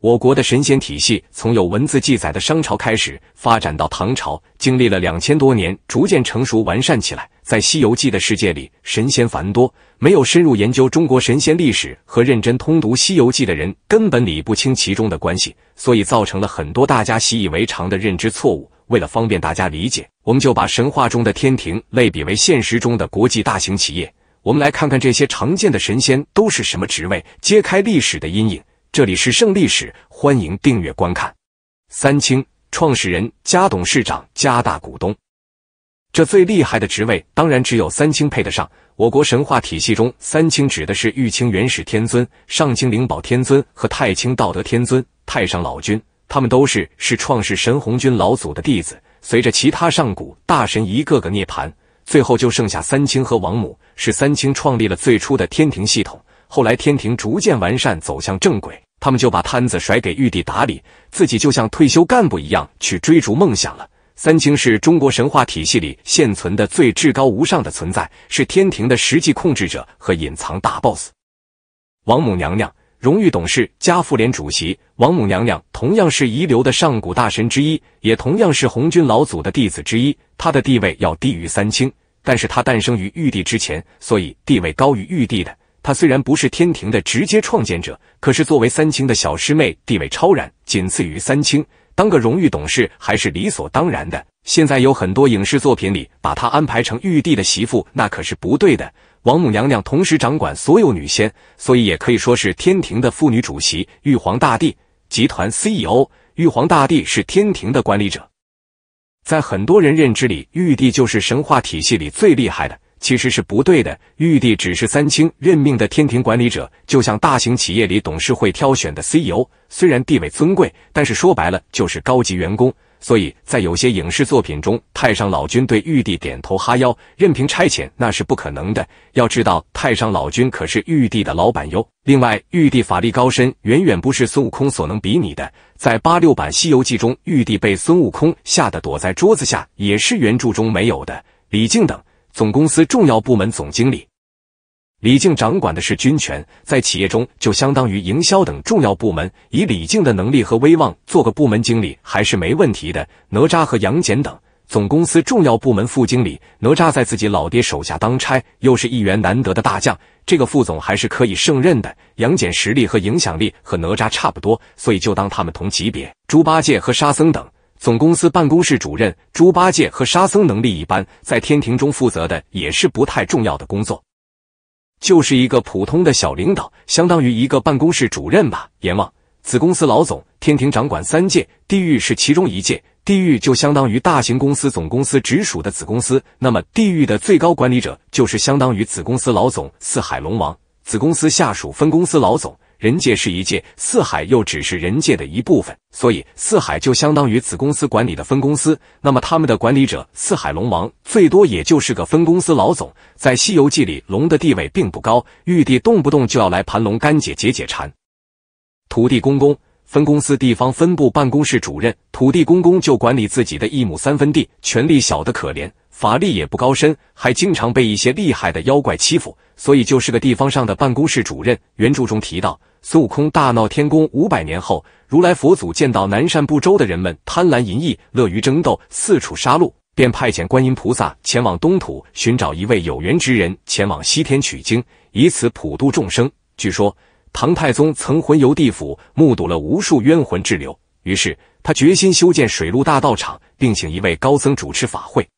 我国的神仙体系从有文字记载的商朝开始，发展到唐朝，经历了两千多年，逐渐成熟完善起来。在《西游记》的世界里，神仙繁多，没有深入研究中国神仙历史和认真通读《西游记》的人，根本理不清其中的关系，所以造成了很多大家习以为常的认知错误。为了方便大家理解，我们就把神话中的天庭类比为现实中的国际大型企业。我们来看看这些常见的神仙都是什么职位，揭开历史的阴影。这里是胜历史，欢迎订阅观看。三清创始人加董事长加大股东，这最厉害的职位当然只有三清配得上。我国神话体系中，三清指的是玉清元始天尊、上清灵宝天尊和太清道德天尊、太上老君，他们都是是创世神红军老祖的弟子。随着其他上古大神一个个涅槃，最后就剩下三清和王母，是三清创立了最初的天庭系统。后来天庭逐渐完善，走向正轨，他们就把摊子甩给玉帝打理，自己就像退休干部一样去追逐梦想了。三清是中国神话体系里现存的最至高无上的存在，是天庭的实际控制者和隐藏大 boss。王母娘娘，荣誉董事加妇联主席。王母娘娘同样是遗留的上古大神之一，也同样是红军老祖的弟子之一。她的地位要低于三清，但是她诞生于玉帝之前，所以地位高于玉帝的。她虽然不是天庭的直接创建者，可是作为三清的小师妹，地位超然，仅次于三清。当个荣誉董事还是理所当然的。现在有很多影视作品里把她安排成玉帝的媳妇，那可是不对的。王母娘娘同时掌管所有女仙，所以也可以说是天庭的妇女主席。玉皇大帝集团 CEO，玉皇大帝是天庭的管理者。在很多人认知里，玉帝就是神话体系里最厉害的。其实是不对的。玉帝只是三清任命的天庭管理者，就像大型企业里董事会挑选的 CEO，虽然地位尊贵，但是说白了就是高级员工。所以在有些影视作品中，太上老君对玉帝点头哈腰，任凭差遣，那是不可能的。要知道，太上老君可是玉帝的老板哟。另外，玉帝法力高深，远远不是孙悟空所能比拟的。在八六版《西游记》中，玉帝被孙悟空吓得躲在桌子下，也是原著中没有的。李靖等。总公司重要部门总经理李靖掌管的是军权，在企业中就相当于营销等重要部门。以李靖的能力和威望，做个部门经理还是没问题的。哪吒和杨戬等总公司重要部门副经理，哪吒在自己老爹手下当差，又是一员难得的大将，这个副总还是可以胜任的。杨戬实力和影响力和哪吒差不多，所以就当他们同级别。猪八戒和沙僧等。总公司办公室主任猪八戒和沙僧能力一般，在天庭中负责的也是不太重要的工作，就是一个普通的小领导，相当于一个办公室主任吧。阎王，子公司老总，天庭掌管三界，地狱是其中一界，地狱就相当于大型公司总公司直属的子公司，那么地狱的最高管理者就是相当于子公司老总四海龙王，子公司下属分公司老总。人界是一界，四海又只是人界的一部分，所以四海就相当于子公司管理的分公司。那么他们的管理者四海龙王最多也就是个分公司老总。在《西游记》里，龙的地位并不高，玉帝动不动就要来盘龙干解解解馋。土地公公分公司地方分部办公室主任，土地公公就管理自己的一亩三分地，权力小得可怜，法力也不高深，还经常被一些厉害的妖怪欺负，所以就是个地方上的办公室主任。原著中提到。孙悟空大闹天宫五百年后，如来佛祖见到南赡部洲的人们贪婪淫逸、乐于争斗、四处杀戮，便派遣观音菩萨前往东土寻找一位有缘之人，前往西天取经，以此普度众生。据说唐太宗曾魂游地府，目睹了无数冤魂滞留，于是他决心修建水陆大道场，并请一位高僧主持法会。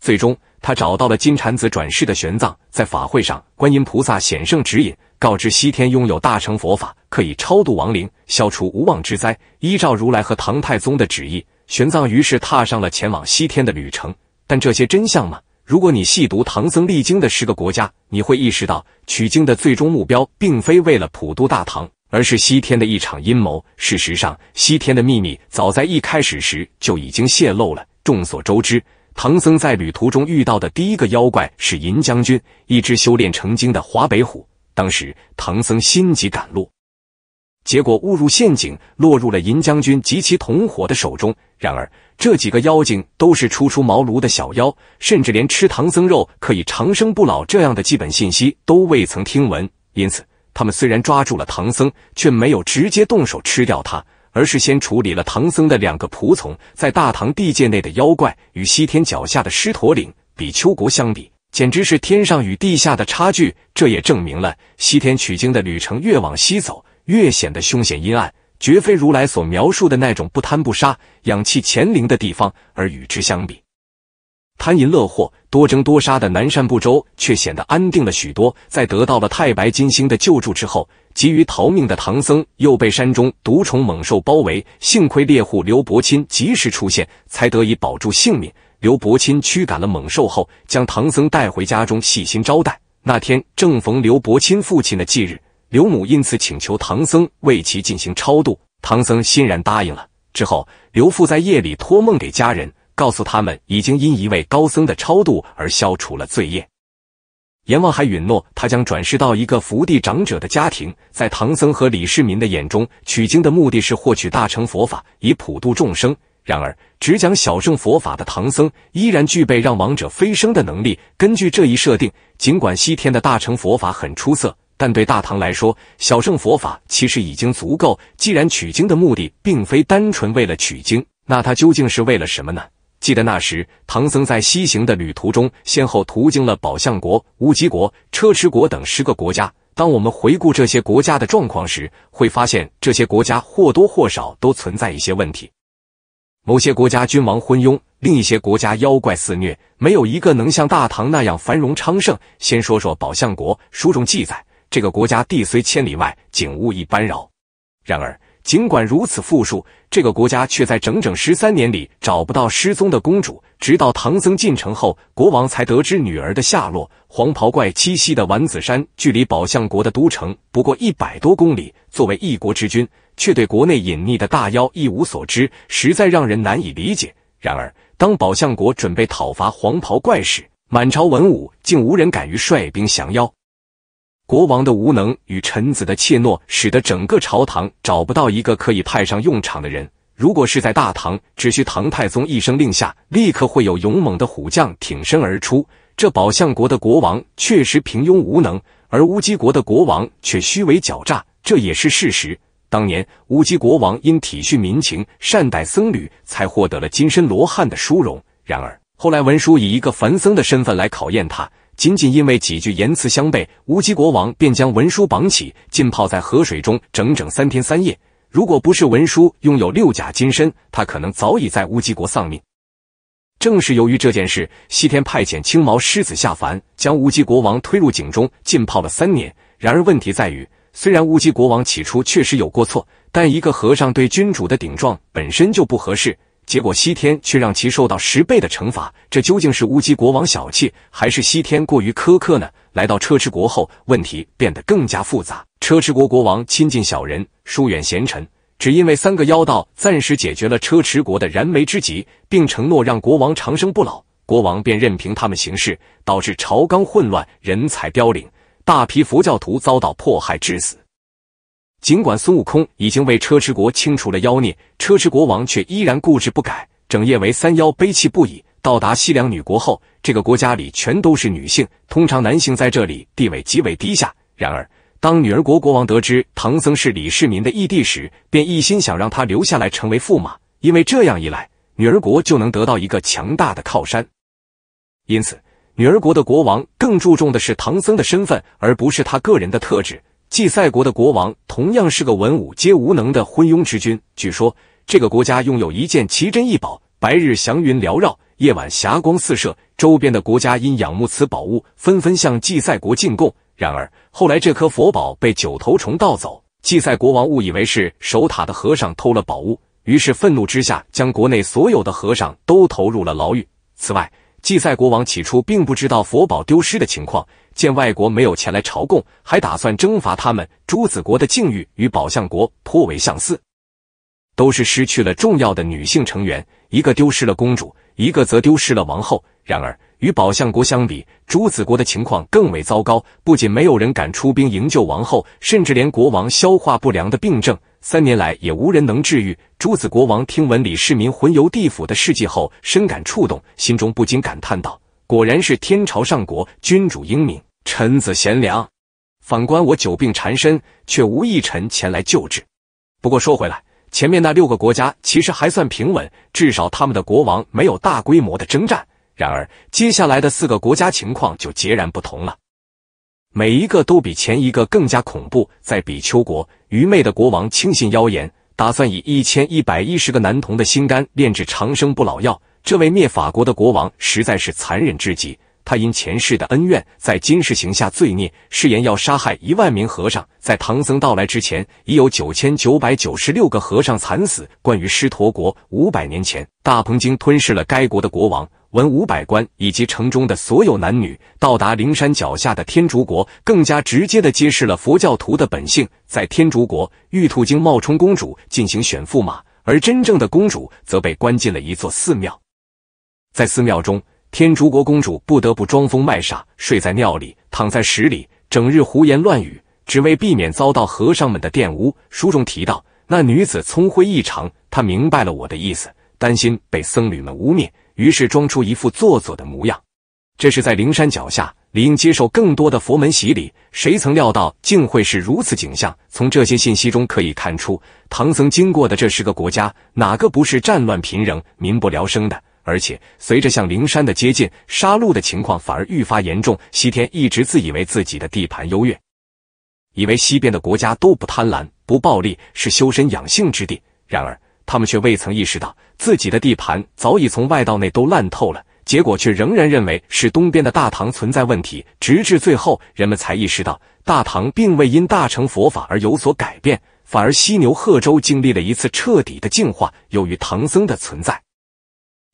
最终，他找到了金蝉子转世的玄奘，在法会上，观音菩萨显圣指引。告知西天拥有大乘佛法，可以超度亡灵，消除无妄之灾。依照如来和唐太宗的旨意，玄奘于是踏上了前往西天的旅程。但这些真相吗？如果你细读唐僧历经的十个国家，你会意识到，取经的最终目标并非为了普渡大唐，而是西天的一场阴谋。事实上，西天的秘密早在一开始时就已经泄露了。众所周知，唐僧在旅途中遇到的第一个妖怪是银将军，一只修炼成精的华北虎。当时唐僧心急赶路，结果误入陷阱，落入了银将军及其同伙的手中。然而这几个妖精都是初出茅庐的小妖，甚至连吃唐僧肉可以长生不老这样的基本信息都未曾听闻，因此他们虽然抓住了唐僧，却没有直接动手吃掉他，而是先处理了唐僧的两个仆从。在大唐地界内的妖怪，与西天脚下的狮驼岭、比丘国相比，简直是天上与地下的差距。这也证明了西天取经的旅程越往西走，越显得凶险阴暗，绝非如来所描述的那种不贪不杀、养气乾灵的地方。而与之相比，贪淫乐祸、多争多杀的南赡部洲却显得安定了许多。在得到了太白金星的救助之后，急于逃命的唐僧又被山中毒虫猛兽包围。幸亏猎户刘伯钦及时出现，才得以保住性命。刘伯钦驱赶了猛兽后，将唐僧带回家中细心招待。那天正逢刘伯钦父亲的忌日，刘母因此请求唐僧为其进行超度。唐僧欣然答应了。之后，刘父在夜里托梦给家人。告诉他们，已经因一位高僧的超度而消除了罪业。阎王还允诺，他将转世到一个福地长者的家庭。在唐僧和李世民的眼中，取经的目的是获取大乘佛法，以普度众生。然而，只讲小乘佛法的唐僧，依然具备让亡者飞升的能力。根据这一设定，尽管西天的大乘佛法很出色，但对大唐来说，小乘佛法其实已经足够。既然取经的目的并非单纯为了取经，那他究竟是为了什么呢？记得那时，唐僧在西行的旅途中，先后途经了宝象国、乌鸡国、车迟国等十个国家。当我们回顾这些国家的状况时，会发现这些国家或多或少都存在一些问题。某些国家君王昏庸，另一些国家妖怪肆虐，没有一个能像大唐那样繁荣昌盛。先说说宝象国，书中记载，这个国家地虽千里外，景物一般饶。然而，尽管如此富庶，这个国家却在整整十三年里找不到失踪的公主。直到唐僧进城后，国王才得知女儿的下落。黄袍怪栖息的丸子山，距离宝象国的都城不过一百多公里。作为一国之君，却对国内隐匿的大妖一无所知，实在让人难以理解。然而，当宝象国准备讨伐黄袍怪时，满朝文武竟无人敢于率兵降妖。国王的无能与臣子的怯懦，使得整个朝堂找不到一个可以派上用场的人。如果是在大唐，只需唐太宗一声令下，立刻会有勇猛的虎将挺身而出。这宝象国的国王确实平庸无能，而乌鸡国的国王却虚伪狡诈，这也是事实。当年乌鸡国王因体恤民情、善待僧侣，才获得了金身罗汉的殊荣。然而后来文殊以一个凡僧的身份来考验他。仅仅因为几句言辞相悖，乌鸡国王便将文殊绑起，浸泡在河水中整整三天三夜。如果不是文殊拥有六甲金身，他可能早已在乌鸡国丧命。正是由于这件事，西天派遣青毛狮子下凡，将乌鸡国王推入井中浸泡了三年。然而问题在于，虽然乌鸡国王起初确实有过错，但一个和尚对君主的顶撞本身就不合适。结果西天却让其受到十倍的惩罚，这究竟是乌鸡国王小气，还是西天过于苛刻呢？来到车迟国后，问题变得更加复杂。车迟国国王亲近小人，疏远贤臣，只因为三个妖道暂时解决了车迟国的燃眉之急，并承诺让国王长生不老，国王便任凭他们行事，导致朝纲混乱，人才凋零，大批佛教徒遭到迫害致死。尽管孙悟空已经为车迟国清除了妖孽，车迟国王却依然固执不改，整夜为三妖悲泣不已。到达西凉女国后，这个国家里全都是女性，通常男性在这里地位极为低下。然而，当女儿国国王得知唐僧是李世民的义弟时，便一心想让他留下来成为驸马，因为这样一来，女儿国就能得到一个强大的靠山。因此，女儿国的国王更注重的是唐僧的身份，而不是他个人的特质。祭赛国的国王同样是个文武皆无能的昏庸之君。据说这个国家拥有一件奇珍异宝，白日祥云缭绕，夜晚霞光四射。周边的国家因仰慕此宝物，纷纷向祭赛国进贡。然而后来这颗佛宝被九头虫盗走，祭赛国王误以为是守塔的和尚偷了宝物，于是愤怒之下将国内所有的和尚都投入了牢狱。此外，祭赛国王起初并不知道佛宝丢失的情况。见外国没有前来朝贡，还打算征伐他们。朱子国的境遇与宝象国颇为相似，都是失去了重要的女性成员，一个丢失了公主，一个则丢失了王后。然而与宝象国相比，朱子国的情况更为糟糕，不仅没有人敢出兵营救王后，甚至连国王消化不良的病症三年来也无人能治愈。朱子国王听闻李世民魂游地府的事迹后，深感触动，心中不禁感叹道：“果然是天朝上国，君主英明。”臣子贤良，反观我久病缠身，却无一臣前来救治。不过说回来，前面那六个国家其实还算平稳，至少他们的国王没有大规模的征战。然而接下来的四个国家情况就截然不同了，每一个都比前一个更加恐怖。在比丘国，愚昧的国王轻信妖言，打算以一千一百一十个男童的心肝炼制长生不老药。这位灭法国的国王实在是残忍至极。他因前世的恩怨，在今世行下罪孽，誓言要杀害一万名和尚。在唐僧到来之前，已有九千九百九十六个和尚惨死。关于狮驼国，五百年前，大鹏鲸吞噬了该国的国王、文武百官以及城中的所有男女。到达灵山脚下的天竺国，更加直接的揭示了佛教徒的本性。在天竺国，玉兔精冒充公主进行选驸马，而真正的公主则被关进了一座寺庙。在寺庙中。天竺国公主不得不装疯卖傻，睡在尿里，躺在屎里，整日胡言乱语，只为避免遭到和尚们的玷污。书中提到，那女子聪慧异常，她明白了我的意思，担心被僧侣们污蔑，于是装出一副做作的模样。这是在灵山脚下，理应接受更多的佛门洗礼。谁曾料到，竟会是如此景象？从这些信息中可以看出，唐僧经过的这十个国家，哪个不是战乱频仍、民不聊生的？而且，随着向灵山的接近，杀戮的情况反而愈发严重。西天一直自以为自己的地盘优越，以为西边的国家都不贪婪、不暴力，是修身养性之地。然而，他们却未曾意识到，自己的地盘早已从外到内都烂透了。结果却仍然认为是东边的大唐存在问题，直至最后，人们才意识到，大唐并未因大乘佛法而有所改变，反而犀牛贺州经历了一次彻底的净化。由于唐僧的存在。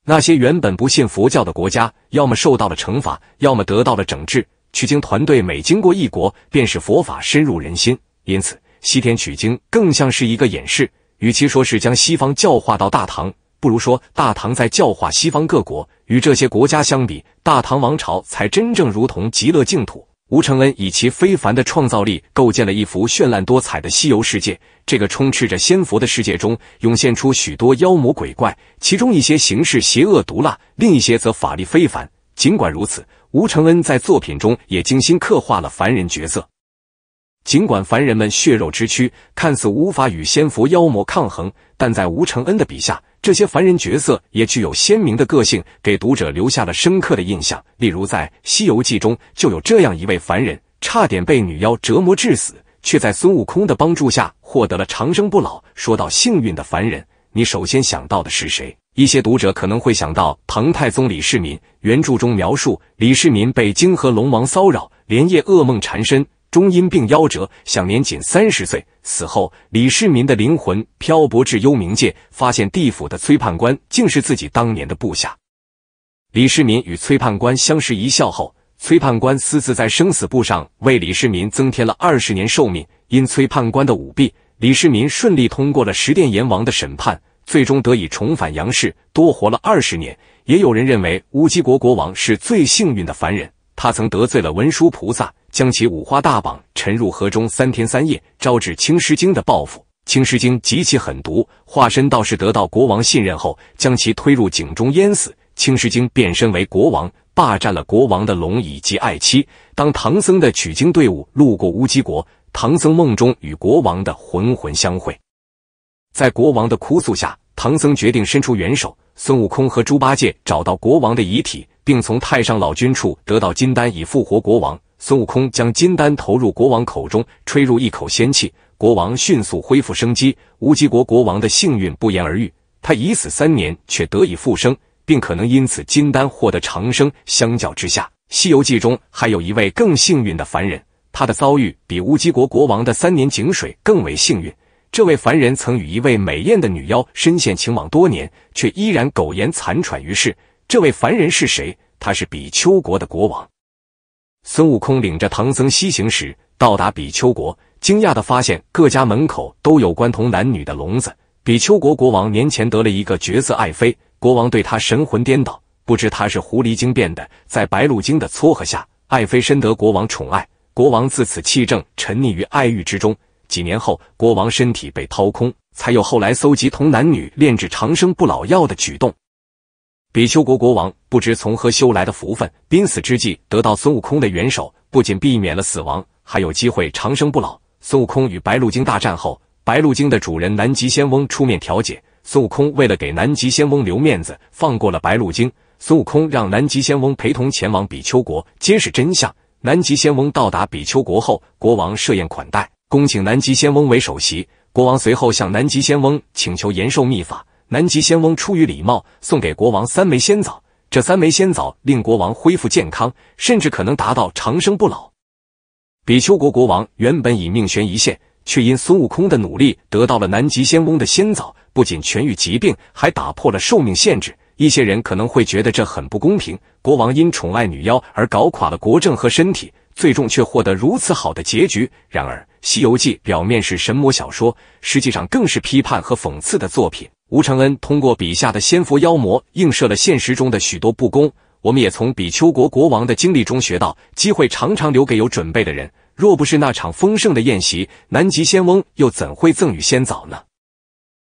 那些原本不信佛教的国家，要么受到了惩罚，要么得到了整治。取经团队每经过一国，便是佛法深入人心。因此，西天取经更像是一个演示。与其说是将西方教化到大唐，不如说大唐在教化西方各国。与这些国家相比，大唐王朝才真正如同极乐净土。吴承恩以其非凡的创造力构建了一幅绚烂多彩的西游世界。这个充斥着仙佛的世界中，涌现出许多妖魔鬼怪，其中一些行事邪恶毒辣，另一些则法力非凡。尽管如此，吴承恩在作品中也精心刻画了凡人角色。尽管凡人们血肉之躯，看似无法与仙佛妖魔抗衡，但在吴承恩的笔下，这些凡人角色也具有鲜明的个性，给读者留下了深刻的印象。例如，在《西游记》中就有这样一位凡人，差点被女妖折磨致死，却在孙悟空的帮助下获得了长生不老。说到幸运的凡人，你首先想到的是谁？一些读者可能会想到唐太宗李世民。原著中描述，李世民被泾河龙王骚扰，连夜噩梦缠身。终因病夭折，享年仅三十岁。死后，李世民的灵魂漂泊至幽冥界，发现地府的崔判官竟是自己当年的部下。李世民与崔判官相视一笑后，崔判官私自在生死簿上为李世民增添了二十年寿命。因崔判官的舞弊，李世民顺利通过了十殿阎王的审判，最终得以重返阳世，多活了二十年。也有人认为乌鸡国国王是最幸运的凡人，他曾得罪了文殊菩萨。将其五花大绑沉入河中三天三夜，招致青狮精的报复。青狮精极其狠毒，化身道士得到国王信任后，将其推入井中淹死。青狮精变身为国王，霸占了国王的龙以及爱妻。当唐僧的取经队伍路过乌鸡国，唐僧梦中与国王的魂魂相会，在国王的哭诉下，唐僧决定伸出援手。孙悟空和猪八戒找到国王的遗体，并从太上老君处得到金丹，以复活国王。孙悟空将金丹投入国王口中，吹入一口仙气，国王迅速恢复生机。乌鸡国国王的幸运不言而喻，他已死三年却得以复生，并可能因此金丹获得长生。相较之下，《西游记》中还有一位更幸运的凡人，他的遭遇比乌鸡国国王的三年井水更为幸运。这位凡人曾与一位美艳的女妖深陷情网多年，却依然苟延残喘于世。这位凡人是谁？他是比丘国的国王。孙悟空领着唐僧西行时，到达比丘国，惊讶地发现各家门口都有关童男女的笼子。比丘国国王年前得了一个绝色爱妃，国王对她神魂颠倒，不知她是狐狸精变的。在白鹿精的撮合下，爱妃深得国王宠爱，国王自此气正，沉溺于爱欲之中。几年后，国王身体被掏空，才有后来搜集童男女炼制长生不老药的举动。比丘国国王不知从何修来的福分，濒死之际得到孙悟空的援手，不仅避免了死亡，还有机会长生不老。孙悟空与白鹿精大战后，白鹿精的主人南极仙翁出面调解，孙悟空为了给南极仙翁留面子，放过了白鹿精。孙悟空让南极仙翁陪同前往比丘国揭示真相。南极仙翁到达比丘国后，国王设宴款待，恭请南极仙翁为首席。国王随后向南极仙翁请求延寿秘法，南极仙翁出于礼貌，送给国王三枚仙枣。这三枚仙枣令国王恢复健康，甚至可能达到长生不老。比丘国国王原本已命悬一线，却因孙悟空的努力得到了南极仙翁的仙枣，不仅痊愈疾病，还打破了寿命限制。一些人可能会觉得这很不公平，国王因宠爱女妖而搞垮了国政和身体，最终却获得如此好的结局。然而，《西游记》表面是神魔小说，实际上更是批判和讽刺的作品。吴承恩通过笔下的仙佛妖魔，映射了现实中的许多不公。我们也从比丘国国王的经历中学到，机会常常留给有准备的人。若不是那场丰盛的宴席，南极仙翁又怎会赠予仙枣呢？